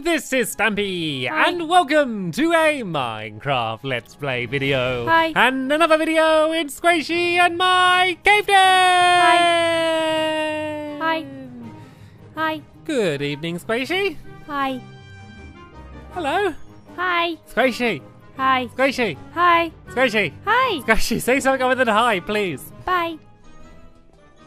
this is Stampy, Hi. and welcome to a Minecraft Let's Play video. Hi. And another video in Squishy and my cave den. Hi. Hi. Good evening, Squishy. Hi. Hello. Hi. Squishy. Hi. Squishy. Hi. Squishy. Hi. Squishy, say something other than hi, please. Bye.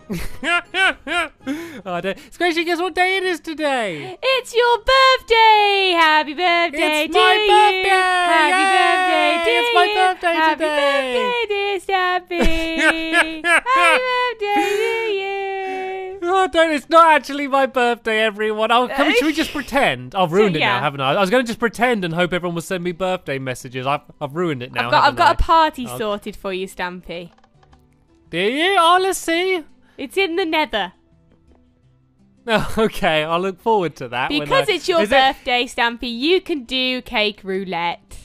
oh, dear. Squishy, guess what day it is today? It's your birthday! Happy birthday It's to my you! birthday! Happy Yay! birthday to It's my you! birthday Happy today! birthday, dear Stampy! Happy birthday to you! Oh, don't! It's not actually my birthday, everyone. Oh, come, should we just pretend? I've ruined it now, haven't I? I was going to just pretend and hope everyone will send me birthday messages. I've, I've ruined it now. I've got, I've haven't got a I? party Oh. sorted for you, Stampy. Do you? Oh, let's see. It's in the nether. Oh, okay. I'll look forward to that. Because I- it's your Is it- birthday, Stampy, you can do cake roulette.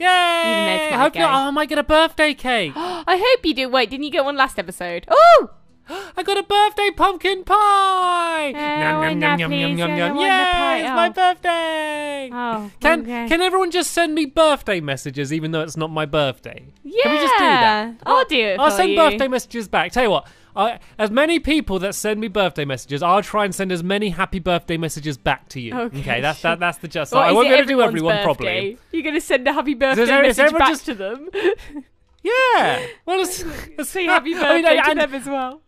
Yay! my hope you- oh, I might get a birthday cake. I hope you do. Wait, didn't you get one last episode? Oh! I got a birthday pumpkin pie. Oh, that please? I don't want the Yay! It's my Oh. birthday. Oh, Can okay. can everyone just send me birthday messages even though it's not my birthday? Yeah, Can we just do that? I'll do it I'll send you. birthday messages back. Tell you what, I, as many people that send me birthday messages, I'll try and send as many happy birthday messages back to you. Okay. that's that, that's the just. Or I won't be able to do everyone birthday? properly. You're going to send a happy birthday there- message back just- to them. Yeah. Well, let's Say happy I mean, birthday to and, them as well.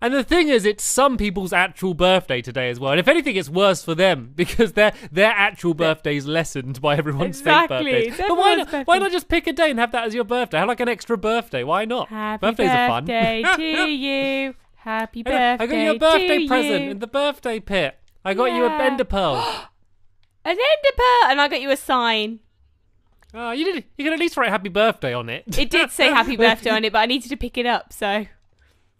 And the thing is, it's some people's actual birthday today as well. And if anything, it's worse for them because their their actual birthday is lessened by everyone's Exactly, fake birthdays. it's But why not, why not just pick a day and have that as your birthday? Have like an extra birthday. Why not? happy Birthdays are fun. birthday to you. Happy birthday I got you a birthday present you. in the birthday pit. I got you a Yeah. ender pearl. An ender pearl, and I got you a sign. oh, you did. You can at least write happy birthday on it. It did say happy birthday on it, but I needed to pick it up, so.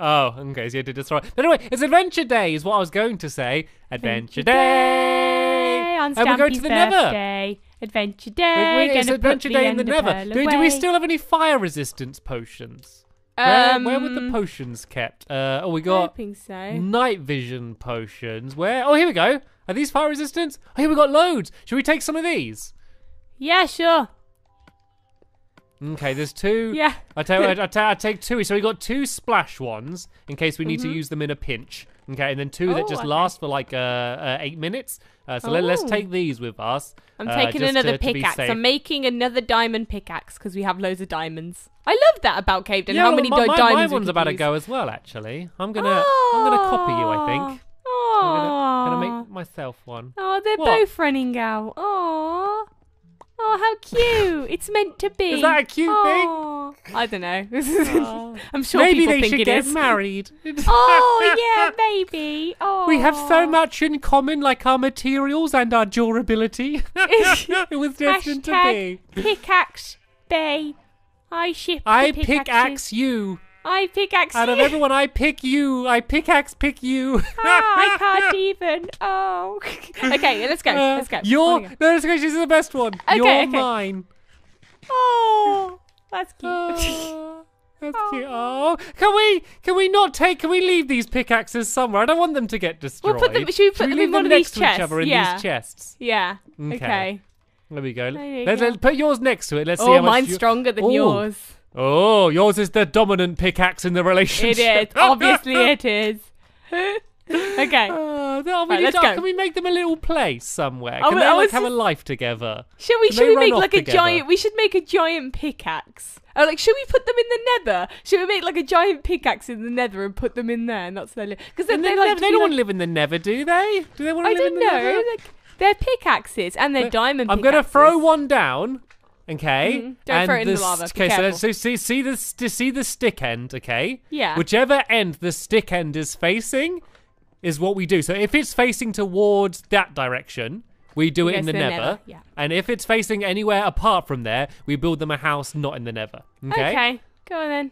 Oh, okay, so you did this right. But anyway, it's Adventure Day, is what I was going to say. Adventure Day, on and we're going to the Nether. birthday. Adventure Day. Wait, wait, it's Adventure Day in the ender Nether. Do, do we still have any fire resistance potions? Where, Um, where were the potions kept? Uh, oh, we got so. night vision potions. Where? Oh, here we go. Are these fire resistance? Oh, here we got loads. Should we take some of these? Yeah, sure. Okay, there's two. Yeah. I tell I, I, ta- I take two. So we got two splash ones in case we need to use them in a pinch. Okay, and then two that Mm-hmm. Oh, just okay. last for like uh, uh eight minutes. Uh, so let, let's Oh. take these with us. I'm uh, taking just another to, to be pickaxe. safe. I'm making another diamond pickaxe because we have loads of diamonds. I love that about Cave Den. yeah, How well, many my, di- my, diamonds my we one's could about to use. go as well. Actually, I'm gonna I'm gonna copy you. I think. Oh, I'm gonna, gonna make myself one. oh, they're What? both running out. Oh, oh, how cute! it's meant to be. Is that a cute thing? Oh, I don't know. Oh. I'm sure Maybe people they think should it get is. married. Oh yeah, maybe. Oh, We have so much in common, like our materials and our durability. it was destined to be. pickaxe bay. I ship. I pickaxe you. I pickaxe. Out of you. everyone, I pick you. I pickaxe pick you. Ah, I can't even. Oh. okay, let's go. Uh, let's go. Go. no, let's go. She's the best one. Okay, You're okay. mine. Oh, that's cute. Oh, that's cute. Oh, can we? Can we not take? Can we leave these pickaxes somewhere? I don't want them to get destroyed. We'll put them- should we put them leave in one them of next these to each chests? other in Yeah. these chests? yeah. Okay. Okay. There we go. There you Let's, go. let's put yours next to it. Let's see Oh, how much mine's stronger than Ooh. yours. Oh, yours is the dominant pickaxe in the relationship. It is. Obviously, it is. okay. Oh, no, we Right, let's go. Can we make them a little place somewhere? Oh, Can I they like have a life together? Should we? Can Should we make like a giant? We should make a giant pickaxe. Oh, like should we put them in the Nether? Should we make like a giant pickaxe in the Nether and put them in there? And that's their because then they they, like they don't like- want to live in the Nether, do they? Do they want to I live in don't the know. Nether? Like, they're pickaxes and they're But diamond. I'm gonna throw one down. Okay. Mhm. Don't and throw it in the lava, Okay, so, so see see the see the stick end. Okay. Yeah. Whichever end the stick end is facing, is what we do. So if it's facing towards that direction, we do it in the the Nether. Nether, yeah. And if it's facing anywhere apart from there, we build them a house not in the Nether. Okay. Okay. Go on then.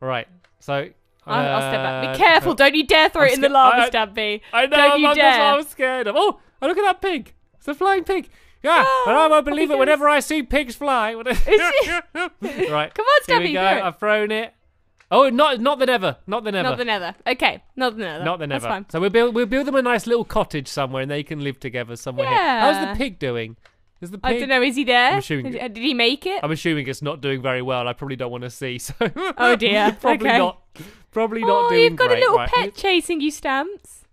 Right. So. I'll, I'll step back. uh, Be careful! Don't you dare throw I'm it in the lava, I- Stampy. I know, Don't you I'm, that's what dare. I was scared of. Oh, oh, look at that pig. It's a flying pig. Yeah, Oh, and I won't believe it whenever I see pigs fly. right, Come on, here we go. it. I've thrown it. Oh, not not the never, not the never, Not the nether. Okay, not the nether. not the That's Nether. fine. So we'll build we'll build them a nice little cottage somewhere, and they can live together somewhere. Here. How's Yeah. the pig doing? Is the pig? I don't know. Is he there? I'm assuming- Did, uh, did he make it? I'm assuming it's not doing very well. I probably don't want to see. So Oh, dear. probably Okay. not. Probably not oh, doing you've got great. a little right. pet chasing you, stamps.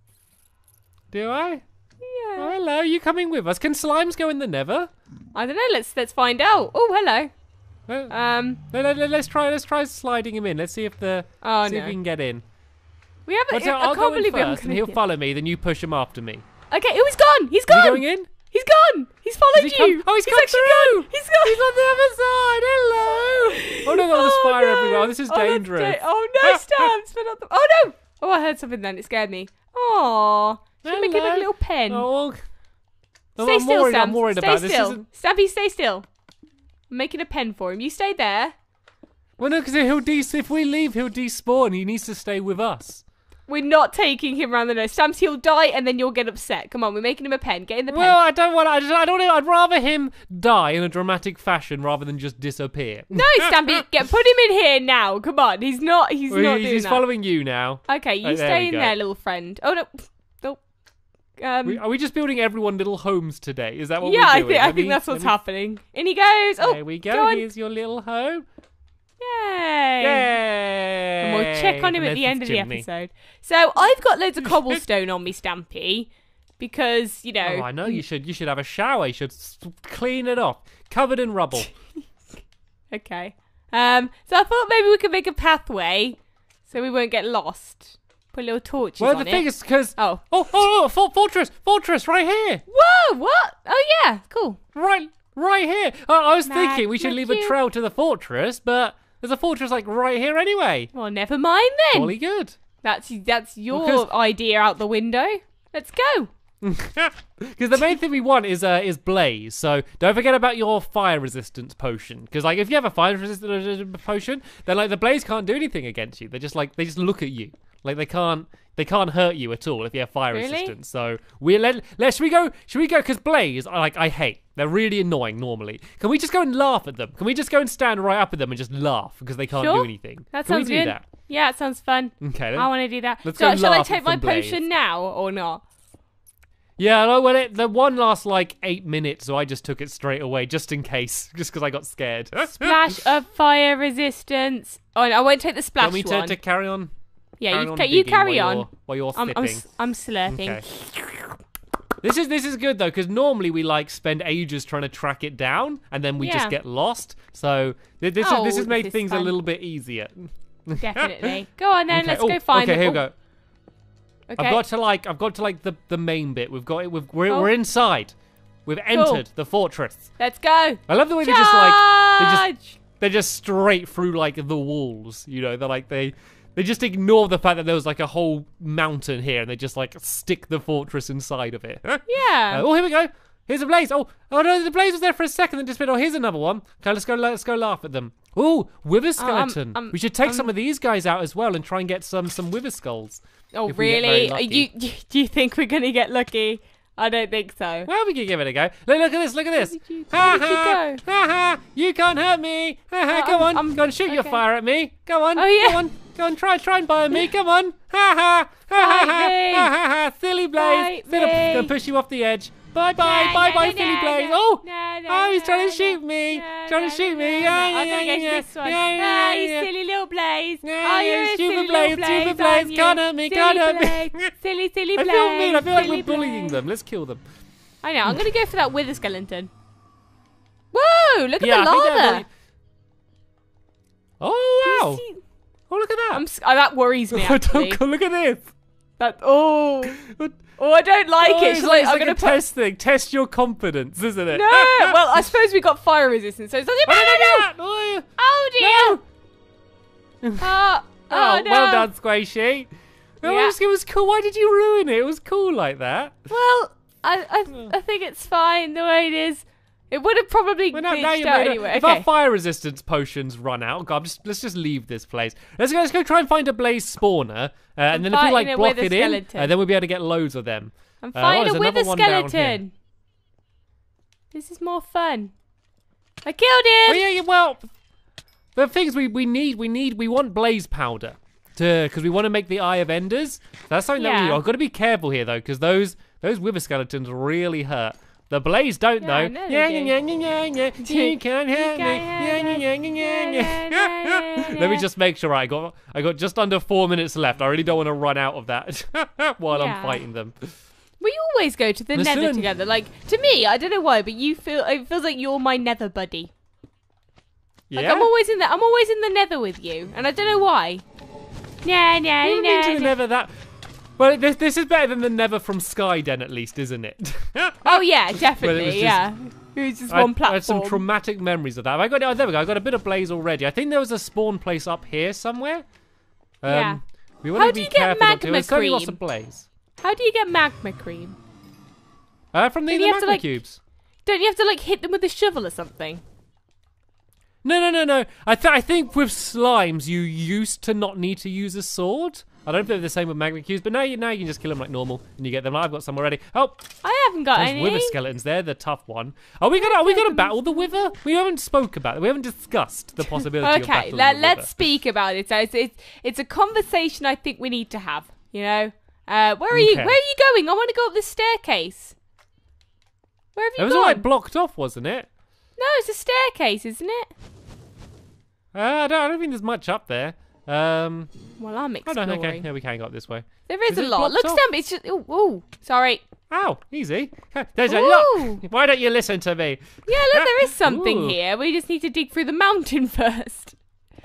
Do I? Yeah. Oh, hello. You coming with us? Can slimes go in the Nether? I don't know. Let's let's find out. Oh, hello. Uh, Um. let, us try. Let's try sliding him in. Let's see if the Oh see if we can get in. We haven't. Well, tell- I I'll can't believe we haven't and he'll follow me. Then you push him after me. Okay. Oh, he's gone. He's Is gone. he going in? He's gone. He's followed he come- you. Oh, he's come actually through. gone. He's gone. He's on the other side. Hello. Oh no, no, there's Oh, fire no. everywhere. Oh, this is Oh, dangerous. da- oh no, stamps! the- oh no! Oh, I heard something then. It scared me. Oh, should make it like a little pen. Oh, stay I'm still, worried. Stamps. I'm worried stay about still. this. Isn't... Stay still. I'm making a pen for him. You stay there. Well, no, because he'll de- if we leave, he'll despawn. He needs to stay with us. We're not taking him round the nose. Stamps, he'll die and then you'll get upset. Come on, we're making him a pen. Get in the pen. Well, I don't want. I, just, I don't. know. I'd rather him die in a dramatic fashion rather than just disappear. no, Stampy, get put him in here now. Come on, he's not. He's Well, not he's, he's following you now. Okay, you Oh, stay in go. there, little friend. Oh no. Um, We, are we just building everyone little homes today? Is that what yeah, we're I doing? think I Let think me- that's what's me- happening. In he goes. Oh, There we go. go. Here's your little home. Yay! Yay! And we'll check on him at the end of the episode. So I've got loads of cobblestone on me, Stampy, because you know. Oh, I know you should. You should have a shower. You should clean it off, covered in rubble. Okay. Um. So I thought maybe we could make a pathway, so we won't get lost. Put little torches well, on the it. thing is, because Oh. oh, oh, oh, for- fortress, fortress, right here, Whoa! What? Oh yeah. Cool. right, right here. Oh, I was Mad thinking we should leave a trail to the fortress, but there's a fortress like right here anyway. Well, never mind then. Jolly good. That's that's your Because- idea out the window. Let's go. Because the main thing we want is uh, is blaze. So don't forget about your fire resistance potion. Because like if you have a fire resistance potion, then like the blaze can't do anything against you. They just like they just look at you. Like they can't they can't hurt you at all if you have fire Really? resistance. So we let let should we go? Should we go? Because blaze, I like I hate. They're really annoying normally. Can we just go and laugh at them? Can we just go and stand right up at them and just laugh because they can't do anything? That Can sounds we do good. that? Yeah, it sounds fun. Okay. I Then. want to do that. Let's so, go shall I take my blaze. potion now or not? Yeah, no, well, it, the one lasts like eight minutes, so I just took it straight away, just in case, just because I got scared. Splash of fire resistance. Oh, no, I won't take the splash Want me to, one. to carry on? Yeah, you, ca- you carry while on. You're, while you're I'm, I'm, s- I'm slurping. Okay. This is this is good though, because normally we like spend ages trying to track it down, and then we Yeah. just get lost. So th- this Oh, is this has made is things a little bit easier. Definitely. Go on then. Okay, Let's oh, go find Okay, them. here we Oh, go. Okay. I've got to like I've got to like the the main bit. We've got it. We've, we're Oh. we're inside. We've entered the fortress. Let's go. I love the way they just like they just they're just straight through like the walls. You know, they're like they they just ignore the fact that there was like a whole mountain here, and they just like stick the fortress inside of it. Yeah. Uh, oh, here we go. Here's a blaze. Oh, oh no, the blaze was there for a second, then disappeared. Oh, here's another one. Okay, let's go. Let's go laugh at them. Oh, wither skeleton. um, we should take um, some of these guys out as well and try and get some some wither skulls. oh, if we get very really? You, you do you think we're gonna get lucky? I don't think so. Well, we can give it a go. Look, look at this. Look at this. you- ha where did you ha. Ha ha. You can't hurt me. Ha ha. Oh, go I'm- on. I'm- go on. Shoot your fire at me. Go on. Oh, yeah. Go on. Go on. Try. Try and burn me. Come on. Ha ha. Ha ha ha. Ha ha ha. Silly Blaze. Gonna, gonna push you off the edge. Bye bye. No, bye no, bye, no, Silly Blaze. Oh. Oh, he's trying to shoot me. Trying to shoot me. Yeah, yeah, yeah, yeah. this one. Yeah, yeah, Ah, yeah, yeah. silly little blaze. Yeah, oh, you're stupid silly Blaze, little stupid blaze. Blaze. Can't hurt me, Silly can't hurt me. Blaze. silly, silly I feel mean. I feel like we're bullying Blaze. them. Let's kill them. I know. I'm gonna go for that wither skeleton. Whoa! Look at the I think they're lava. Oh wow! Oh look at that! I'm, s- oh, that worries me. Actually. Don't- look at this. that oh, oh, I don't like Oh, it. it's Shall like, I, it's I'm like gonna a put. test thing. Test your confidence, isn't it? No, well, I suppose we got fire resistance, so it's not. Oh, no, no. Oh, oh dear! Uh, oh, Oh, oh, no. well done, Squishy. Oh, Yeah. it, was, it was cool. Why did you ruin it? It was cool like that. Well, I, I, I think it's fine the way it is. It would have probably Well, now, now you out anyway. If okay. our fire resistance potions run out, God, just, let's just leave this place. Let's go. Let's go try and find a blaze spawner, uh, and then if we like block it in, uh, then we'll be able to get loads of them. I'm Uh, oh, a wither another one down here. skeleton. This is more fun. I killed Oh him. yeah, yeah, well, the things we, we need, we need, we want blaze powder to because we want to make the Eye of Enders. That's something that we. Yeah. I've got to be careful here though, because those those wither skeletons really hurt. The blaze don't Yeah, though. Yeah, yeah, yeah, yeah, yeah. You can't me. Yeah, yeah, yeah, yeah, yeah, yeah. Let me just make sure I got I got just under four minutes left. I really don't want to run out of that while I'm fighting them. We always go to the There's nether together. Like to me, I don't know why, but you feel it feels like you're my nether buddy. Like Yeah. I'm always in the I'm always in the nether with you, and I don't know why. Yeah, yeah, You haven't been to the. Nether that. Well, this this is better than the Nether from Skyden, at least, isn't it? Oh yeah, definitely. just- yeah. It was just I, one I platform. had some traumatic memories of that. I got oh, there we go. I got a bit of blaze already. I think there was a spawn place up here somewhere. Um, Yeah. We want How to do be you get careful magma certainly lots cream? of blaze. How do you get magma cream? Uh, from the, the magma like- cubes. Don't you have to like hit them with a shovel or something? No, no, no, no. I, th- I think with slimes, you used to not need to use a sword. I don't know if they're the same with magma cubes, but now you now you can just kill them like normal, and you get them. I've got some already. Oh, I haven't got those any. wither skeletons. They're the tough one. Are we gonna are we gonna battle the wither? We haven't spoke about it. We haven't discussed the possibility of Okay, battling let, let's speak about it. So it's, it's it's a conversation I think we need to have. You know, uh, where are you? Where are you going? I want to go up the staircase. Where have you? It was gone? all like blocked off, wasn't it? no, it's a staircase, isn't it? Uh, I, don't, I don't think there's much up there. Um, Well, I'm oh exploring. no, okay, yeah, we can go up this way. There is, Is a lot. Look, off? It's just. Oh, oh, sorry. Ow, easy. There's a Ooh. look. Why don't you listen to me? Yeah, look, there is something Ooh. here. We just need to dig through the mountain first.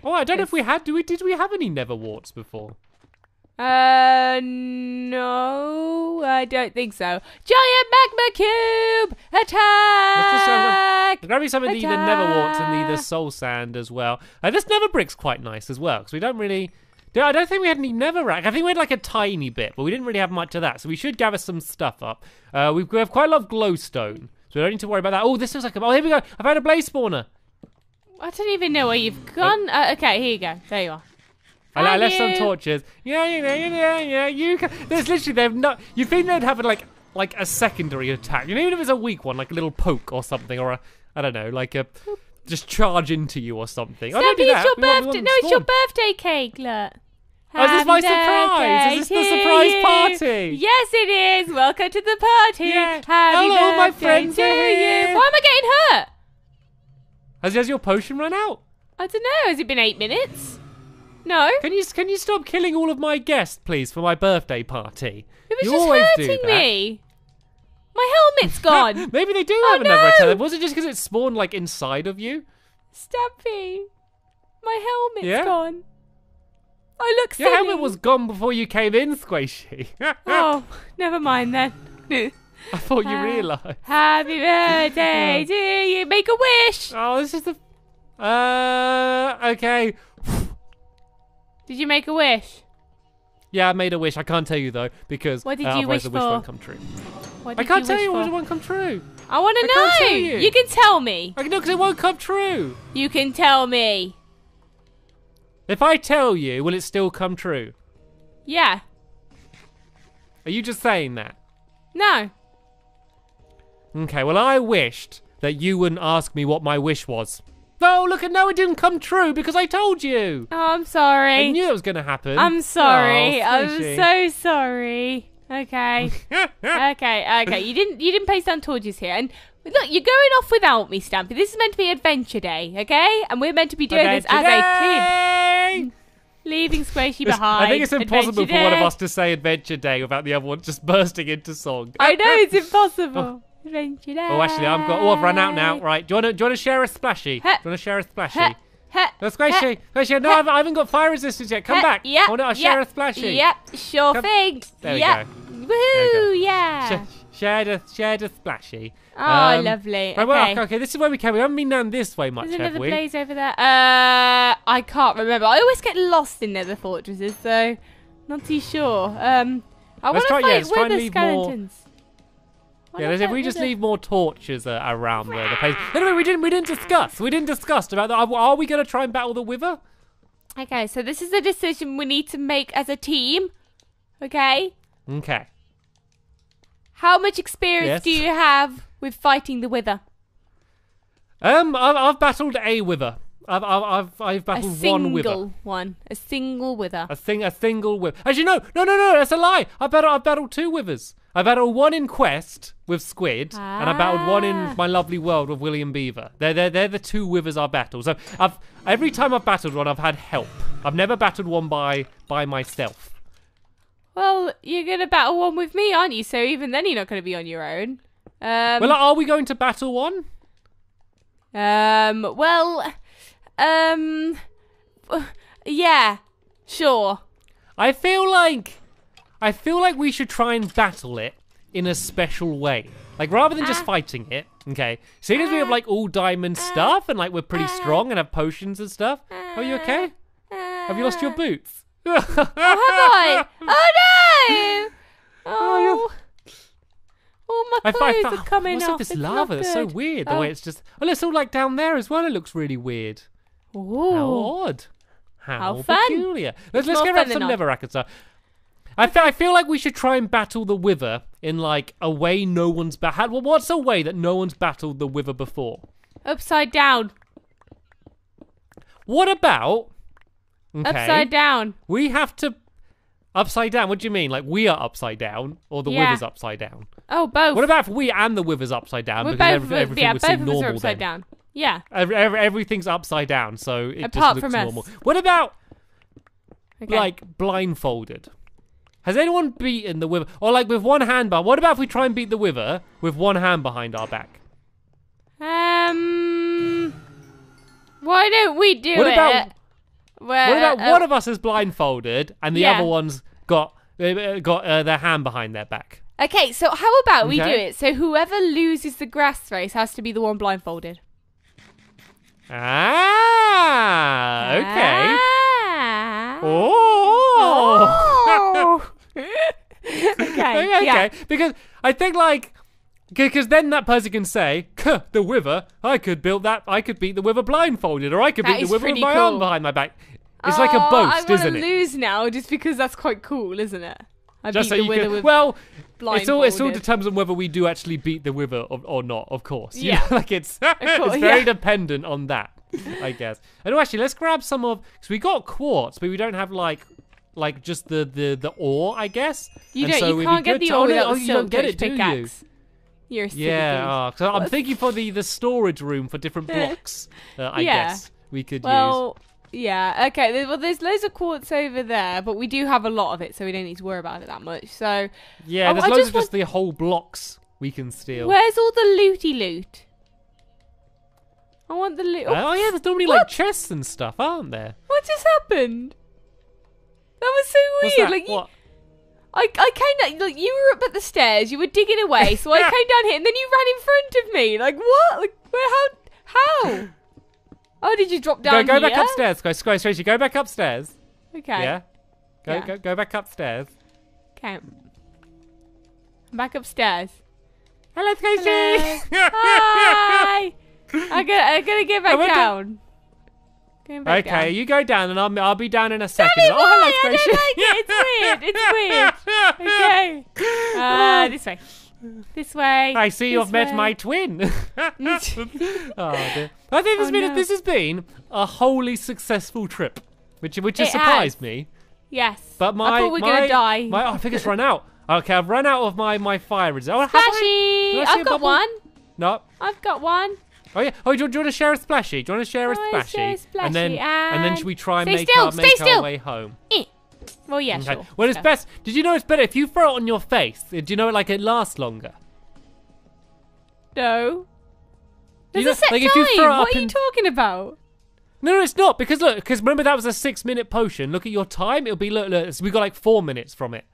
Oh, I don't know if we had. Do we? Did we have any nether warts before? Uh, no, I don't think so. Giant magma cube attack! Grab me some of the, the nether warts and the, the soul sand as well. Uh, this nether brick's quite nice as well because we don't really. I don't think we had any netherrack. I think we had like a tiny bit, but we didn't really have much of that. So we should gather some stuff up. Uh, we've, we have quite a lot of glowstone, so we don't need to worry about that. Oh, this is like a. Oh, here we go. I've had a blaze spawner. I don't even know where you've gone. Uh, okay, here you go. There you are. I, left some torches. Yeah, yeah, yeah, yeah, yeah. You can. There's literally they've not. You think they'd have like like a secondary attack? You know, even if it's a weak one, like a little poke or something, or a I don't know, like a just charge into you or something. I don't do that. it's your We birthday. want No, it's your birthday cake. Look. Oh, is this my surprise? Is this the surprise you. party? Yes, it is. Welcome to the party. Yeah. Happy Hello, my friends to are you. Why am I getting hurt? Has, has your potion run out? I don't know. Has it been eight minutes? No. Can you can you stop killing all of my guests, please, for my birthday party? It was you just always do hurting that. me. My helmet's gone. Maybe they do Oh, have another no. attack. Was it just because it spawned like inside of you? Stampy. My helmet's Yeah? gone. I look Your silly. helmet was gone before you came in, Squishy. Oh, never mind then. I thought you Ah. realised. Happy birthday to you. Make a wish. Oh, this is the. Uh, okay. Did you make a wish? Yeah, I made a wish. I can't tell you though because What did uh, you wish the wish for? won't come true. What I can't tell wish you it won't come true. I want to know. can't tell you. can tell me. I know because it won't come true. You can tell me. If I tell you, will it still come true? Yeah. Are you just saying that? No. Okay. Well, I wished that you wouldn't ask me what my wish was. No, look at no, it didn't come true because I told you. Oh, I'm sorry. I knew it was going to happen. I'm sorry. Oh, I'm so sorry. Okay. okay. Okay. You didn't. You didn't place down torches here, and look, you're going off without me, Stampy. This is meant to be Adventure Day, okay? And we're meant to be doing this as a team, leaving Squishy behind. I think it's impossible Adventure for one of us to say Adventure Day without the other one just bursting into song. I know it's impossible. Oh, actually, I've got. Oh, I've run out now. Right? Do you want to? Do you want to share a splashy? Do you want to share a splashy? No, Squishy. Squishy. No, I haven't, got fire resistance yet. Come back. Yep. I want to yep, share a splashy. Yep. Sure Come- thing. There we go. Woohoo! Yeah. Sh- share the share the splashy. oh, Um, lovely. Right, well, okay. okay, this is where we came. We haven't been down this way much, There's have another we? blaze over there. Uh, I can't remember. I always get lost in nether fortresses, so not too sure. Um, I want Let's to try- fight yeah, let's try and leave more- skeletons. Why Yeah, if we just leave more torches uh, around the, the place. Anyway, we didn't we didn't discuss. We didn't discuss about that. Are, are we going to try and battle the wither? Okay, so this is a decision we need to make as a team. Okay. Okay. How much experience Yes. do you have with fighting the wither? Um, I've, I've battled a wither. I've I've I've, I've battled one wither. A single one. A single wither. A thing, a single wither. Actually, no, no, no, no, that's a lie. I battled, I've battled two withers. I've battled one in Quest with Squid, and I battled one Ah. in my lovely world with William Beaver. They're, they're, they're the two withers I battled. So I've every time I've battled one, I've had help. I've never battled one by by myself. Well, you're gonna battle one with me, aren't you? So even then, you're not gonna be on your own. Um, well, are we going to battle one? um, well, um, yeah, sure. I feel like I feel like we should try and battle it in a special way. Like rather than just Ah. fighting it, okay? Seeing as we have uh. like all diamond uh. stuff and like we're pretty strong and have potions and stuff. Are you okay? Have you lost your boots? Oh, have I? Oh no! Oh, oh, all my I clothes fi- are coming what's off. up this It's lava? That's so weird. The Oh. way it's just. Oh, it's all like down there as well. It looks really weird. How odd. How, How fun. peculiar. Let's, let's get up some not. netherrack and stuff. I fe- I feel like we should try and battle the wither in like a way no one's ba- had. Well, what's a way that no one's battled the wither before? Upside down. What about? Okay, Upside down. We have to upside down. What do you mean? Like we are upside down, or the Yeah. wither's upside down? Oh, both. What about if we and the wither's upside down? We're because both everything, everything yeah, would both seem of us normal are upside then. down. Yeah. Every, every, everything's upside down, so it Apart just looks from us. normal. What about Okay. like blindfolded? Has anyone beaten the wither? Or like with one hand bar? What about if we try and beat the wither with one hand behind our back? Um. Why don't we do What it? about- Where, What about uh, one of us is blindfolded and the yeah. other one's got uh, got uh, their hand behind their back? Okay, so how about we do it? So whoever loses the grass race has to be the one blindfolded. Ah, okay. Ah. Oh. okay. okay, Yeah. Because I think like because then that person can say, "The wither, I could build that. I could beat the wither blindfolded, or I could That beat the wither with my cool. arm behind my back." It's like a Oh, boast, isn't it? I wanna lose now just because that's quite cool, isn't it? I Just so the you wither can. with Well, it's all it's all determines on whether we do actually beat the wither or, or not. Of course. You Yeah. know, like it's it's very yeah. dependent on that, I guess. And actually, let's grab some of because we got quartz, but we don't have like. Like just the, the, the ore, I guess. You And don't. so you can't get the ore oh, without oh, the you don't silk get it, do you? pickaxe. You're Yeah, oh, so I'm thinking for the, the storage room for different blocks. Uh, I Yeah. guess we could use. Yeah. Okay. there- Well, there's loads of quartz over there, but we do have a lot of it, so we don't need to worry about it that much. So, Yeah, oh, there's I loads just of just the whole blocks we can steal. where's all the looty loot? I want the loot. oh yeah, there's normally like chests and stuff, aren't there? What just happened? That was so weird. Like you, what? I, I came down. Like you were up at the stairs. You were digging away. So I came down here, and then you ran in front of me. Like what? Like where? How? How? Oh, did you drop Go down go back here? upstairs. Go go Tracy, go back upstairs. Okay. Yeah. Go Yeah. go go back upstairs. Okay. Back upstairs. Hello, Tracy. Hello. Hi. I got. I gotta get back went down. Going back okay, down. you go down, and I'll I'll be down in a second. me oh, why, hello, I Tracy. don't like it. It's weird. Okay. Uh, this way. This way. I see you've This met my twin. oh, dear. I think this, Oh, has been, no. this has been a wholly successful trip, which which has It surprised has. me. Yes. But my I thought we were my, gonna die. My, oh, I think it's run out. Okay, I've run out of my my fire reserve. Oh, have I? Splashy. I I've got one. No. I've got one. Oh yeah. Oh, do you, do you want to share a splashy? Do you want to share a splashy? share a And then splashy, and then should we try and make still, our make our way home? Eh. Well, yeah, Okay. sure. Well, it's Go. best. Did you know it's better if you throw it on your face? Do you know like it lasts longer? No. There's you know- a set like time. if you throw what are you in- talking about? No, no, it's not because look, because remember that was a six-minute potion. Look at your time; it'll be look, look we got like four minutes from it.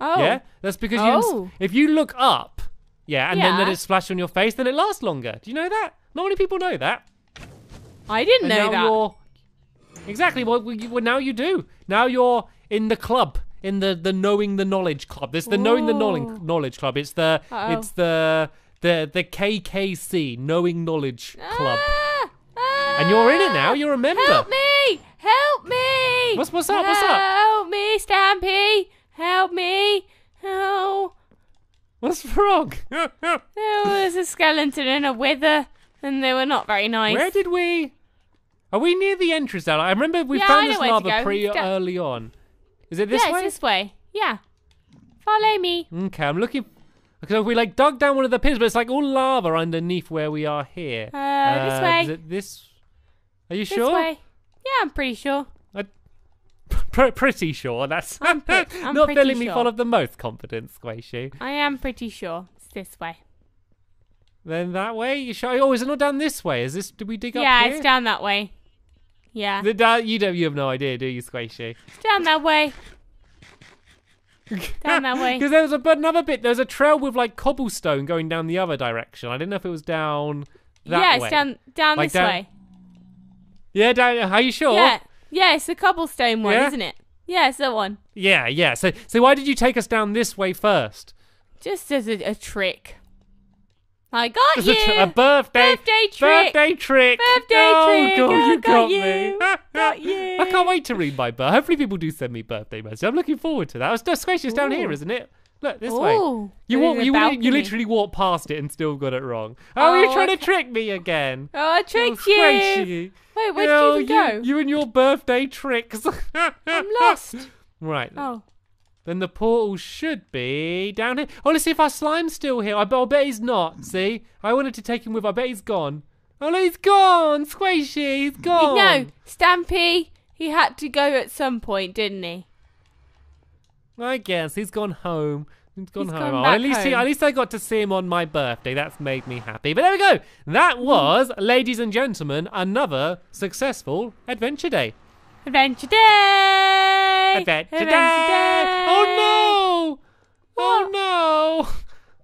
Oh. Yeah, that's because Oh. you, if you look up, yeah, and then let Yeah. it splash on your face, then it lasts longer. Do you know that? Not many people know that. I didn't And know now that. exactly what well, you- well, now you do. Now you're in the club, in the the knowing the knowledge club. It's the knowing the knowledge knowledge club. It's the Uh-oh. it's the the the KKC knowing knowledge club. Ah, ah, And you're in it now. You're a member. Help me! Help me! What's- what's up? What's up? Help me, Stampy! Help me! Oh, What's wrong? there was a skeleton and a wither, and they were not very nice. Where did we? Are we near the entrance now? I remember we Yeah, I found know this where to lava go. pretty down- early on. Is it this yeah, way? it's this way. Yeah. Follow me. Okay, I'm looking. Because we like dug down one of the pits, but it's like all lava underneath where we are here. Uh, this way. Is it this? Are you This sure? This way. Yeah, I'm pretty sure. Pr- pretty sure. That's I'm pre- I'm not filling me full of the most confidence, Squishy. I am pretty sure it's this way. Then that way? You sure? Oh, is it not down this way? Is this? Did we dig yeah, up here? Yeah, it's down that way. Yeah, The- da- you don't. You have no idea, do you, Squishy? down that way. Down that way. Because there was a, but another bit. There's a trail with like cobblestone going down the other direction. I didn't know if it was down that yeah, way. it's down down Like this down- way. Yeah, down. Are you sure? Yeah, yeah, it's the cobblestone one, Yeah? isn't it? Yeah, it's that one. Yeah, yeah. So, so why did you take us down this way first? Just as a, a trick. I got As you. a, birthday, Birthday trick. birthday trick. Birthday oh, trick. God, I you got got, you. me. Got you. I can't wait to read my birth. Hopefully, people do send me birthday messages. I'm looking forward to that. It's just Squishy's down here, Ooh. isn't it? Look this way. You walk, you, balcony. you literally walk past it and still got it wrong. Oh, you're Oh, trying to trick me again. Oh, I tricked oh, you. Squishy. Wait, where Oh, did you even go? You and your birthday tricks. I'm lost. Right. Oh, Then the portal should be down here. Oh, let's see if our slime's still here. I bet, I bet he's not. See? I wanted to take him with. I bet he's gone. Oh, no, he's gone. Squishy, he's gone. no, Stampy. He had to go at some point, didn't he? I guess he's gone home. He's gone He's home. gone Oh, at least, he, at least I got to see him on my birthday. That's made me happy. But there we go. That Hmm. was, ladies and gentlemen, another successful adventure day. Adventure Day. Adventure oh, day. Oh no! Oh no!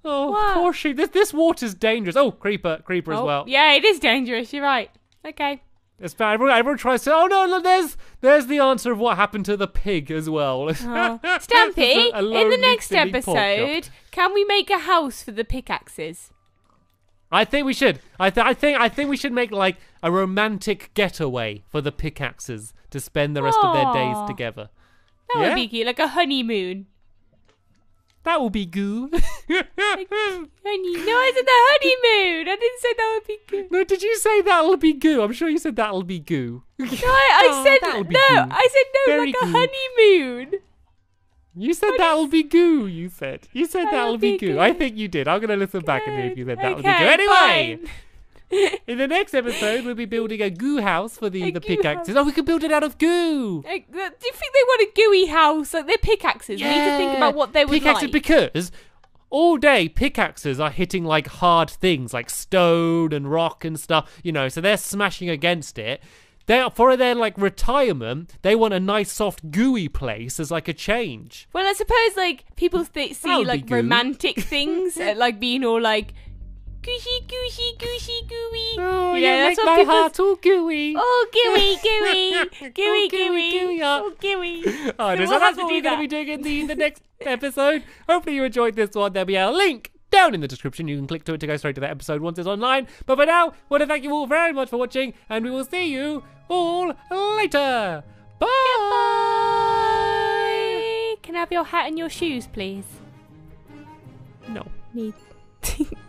Oh, What? poor oh, sheep. This this water's dangerous. Oh, creeper, creeper as Oh, well. Yeah, it is dangerous. You're right. Okay. It's bad. Everyone, everyone tries to. Oh no, look, there's there's the answer of what happened to the pig as well. Oh. Stampy, a- a in the next silly pork chop. episode, can we make a house for the pickaxes? I think we should. I, th- I think I think we should make like a romantic getaway for the pickaxes to spend the rest of their days together. That Yeah? would be cute, like a honeymoon. That will be goo. Honey, no, I said the honeymoon. I didn't say that would be good. no, did you say that'll be goo? I'm sure you said that'll be goo. No, I, I Oh, said no. would be good. I said no, Very like a honeymoon. You said that'll be goo. You said. You said That'll that'll be, be goo. I think you did. I'm gonna listen back and hear if you said that would be okay, good. Anyway, fine. in the next episode, we'll be building a goo house for the A the goo pickaxes. Oh, we could build it out of goo. Uh, do you think they want a gooey house? Like they're pickaxes. We need to think about what they would pickaxes like. because all day pickaxes are hitting like hard things like stone and rock and stuff. You know, so they're smashing against it. They for their like retirement, they want a nice soft gooey place as like a change. Well, I suppose like people th- see That would be like goo. romantic things, uh, like being all like gushy, gushy, gushy, gooey. Oh, you you that's make what my people. heart all gooey. Oh, gooey, gooey, Oh, gooey, gooey, gooey, gooey, uh. oh, gooey. Oh, So so that's what we're going to be doing in the, the next episode. Hopefully you enjoyed this one. There'll be a link down in the description. You can click to it to go straight to that episode once it's online. But for now, I want to thank you all very much for watching, and we will see you all later. Bye. Bye. Can I have your hat and your shoes, please? No. Need.